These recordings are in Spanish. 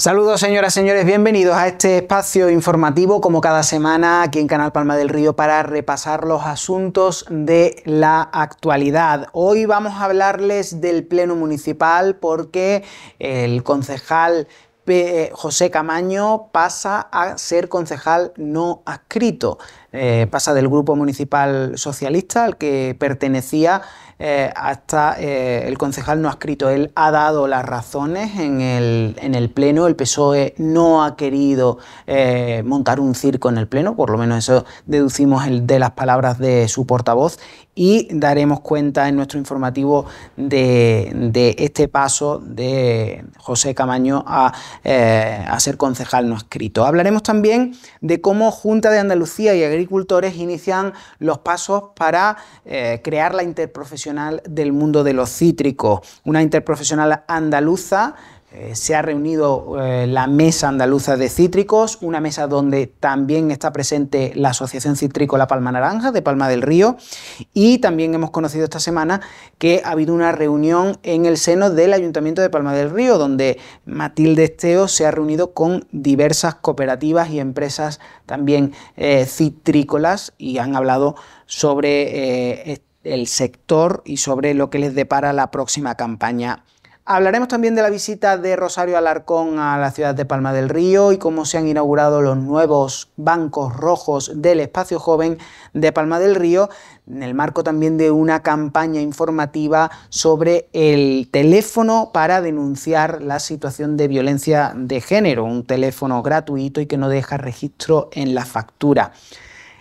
Saludos señoras y señores, bienvenidos a este espacio informativo como cada semana aquí en Canal Palma del Río para repasar los asuntos de la actualidad. Hoy vamos a hablarles del Pleno Municipal porque el concejal José Camaño pasa a ser concejal no adscrito. Eh, pasa del grupo municipal socialista al que pertenecía eh, hasta eh, el concejal no ha escrito. Él ha dado las razones en el, Pleno. El PSOE no ha querido montar un circo en el Pleno, por lo menos eso deducimos de las palabras de su portavoz. Y daremos cuenta en nuestro informativo de, este paso de José Camaño a, a ser concejal no escrito. Hablaremos también de cómo Junta de Andalucía y agricultores inician los pasos para crear la interprofesionalidad del mundo de los cítricos, una interprofesional andaluza. Eh, se ha reunido eh, la Mesa Andaluza de Cítricos, una mesa donde también está presente la Asociación Citrícola Palma Naranja de Palma del Río y también hemos conocido esta semana que ha habido una reunión en el seno del Ayuntamiento de Palma del Río donde Matilde Esteo se ha reunido con diversas cooperativas y empresas también eh, citrícolas y han hablado sobre el sector y sobre lo que les depara la próxima campaña. Hablaremos también de la visita de Rosario Alarcón a la ciudad de Palma del Río y cómo se han inaugurado los nuevos bancos rojos del espacio joven de Palma del Río, en el marco también de una campaña informativa sobre el teléfono para denunciar la situación de violencia de género, un teléfono gratuito y que no deja registro en la factura.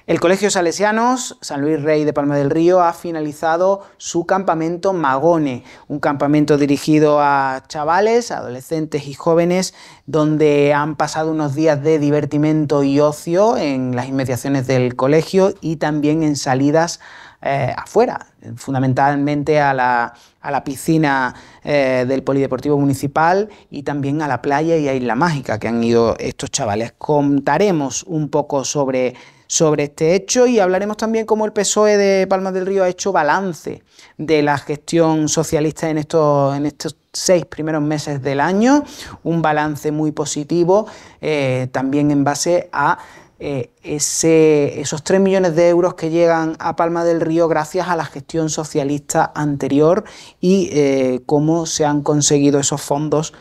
El Colegio Salesianos San Luis Rey de Palma del Río ha finalizado su campamento Magone, un campamento dirigido a chavales, adolescentes y jóvenes, donde han pasado unos días de divertimento y ocio en las inmediaciones del colegio y también en salidas eh, afuera, fundamentalmente a la, piscina eh, del Polideportivo Municipal y también a la playa y a Isla Mágica que han ido estos chavales. Contaremos un poco sobre sobre este hecho y hablaremos también cómo el PSOE de Palmas del Río ha hecho balance de la gestión socialista en estos, en estos seis primeros meses del año, un balance muy positivo, eh, también en base a eh, ese, esos 3 millones de euros que llegan a Palma del Río gracias a la gestión socialista anterior y eh, cómo se han conseguido esos fondos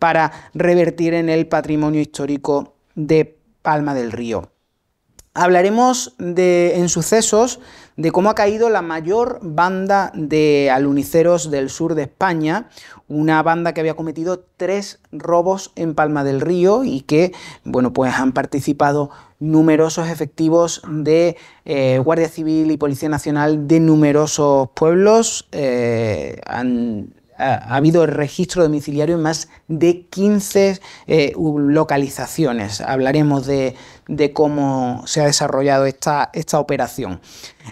para revertir en el patrimonio histórico de Palma del Río. Hablaremos de, en sucesos de cómo ha caído la mayor banda de aluniceros del sur de España, una banda que había cometido tres robos en Palma del Río y que, bueno, pues han participado numerosos efectivos de eh, Guardia Civil y Policía Nacional de numerosos pueblos. Eh, ha, habido registro domiciliario en más de 15 eh, localizaciones. Hablaremos de, cómo se ha desarrollado esta, esta operación.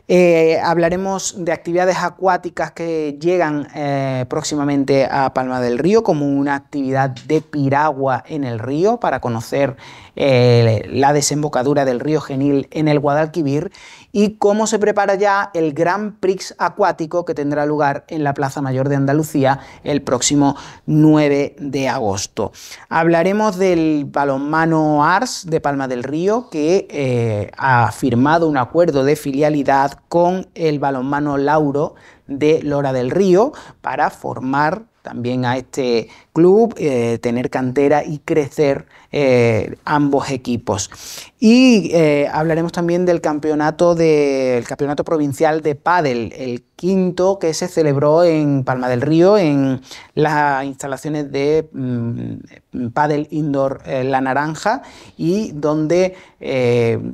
Eh, hablaremos de actividades acuáticas que llegan eh, próximamente a Palma del Río, como una actividad de piragua en el río para conocer la desembocadura del río Genil en el Guadalquivir y cómo se prepara ya el Gran Prix acuático que tendrá lugar en la Plaza Mayor de Andalucía el próximo 9 de agosto. Hablaremos del balonmano Ars de Palma del Río que eh, ha firmado un acuerdo de filialidad con el balonmano Lauro de Lora del Río para formar también a este club, eh, tener cantera y crecer eh, ambos equipos. Y eh, hablaremos también del campeonato, del campeonato provincial de pádel, el quinto que se celebró en Palma del Río, en las instalaciones de mm, pádel indoor La Naranja y donde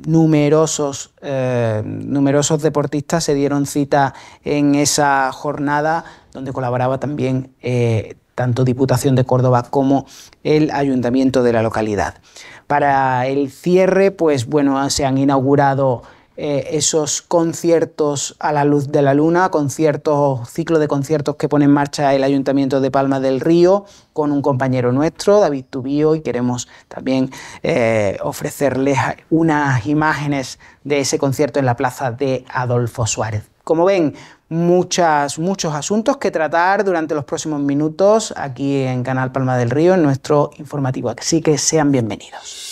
numerosos, numerosos deportistas se dieron cita en esa jornada donde colaboraba también tanto Diputación de Córdoba como el Ayuntamiento de la localidad. Para el cierre, pues bueno, se han inaugurado eh, esos conciertos a la luz de la luna, conciertos, ciclo de conciertos que pone en marcha el Ayuntamiento de Palma del Río con un compañero nuestro, David Tubío, y queremos también eh, ofrecerles unas imágenes de ese concierto en la plaza de Adolfo Suárez. Como ven, muchas, muchos asuntos que tratar durante los próximos minutos aquí en Canal Palma del Río, en nuestro informativo. Así que sean bienvenidos.